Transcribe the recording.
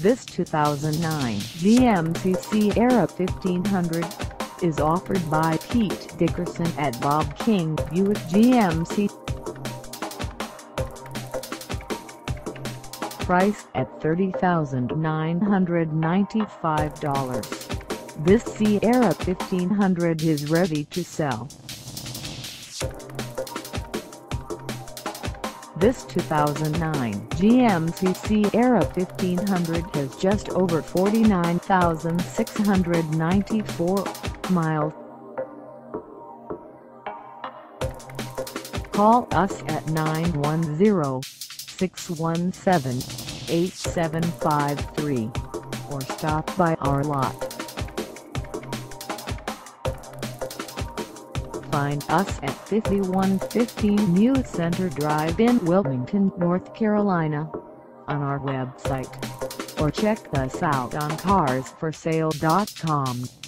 This 2009 GMC Sierra 1500 is offered by Pete Dickerson at Bob King Buick GMC. Price at $30,995. This Sierra 1500 is ready to sell. This 2009 GMC Sierra 1500 has just over 49,694 miles. Call us at 910-617-8753 or stop by our lot. Find us at 5115 New Centre Drive in Wilmington, North Carolina on our website or check us out on carsforsale.com.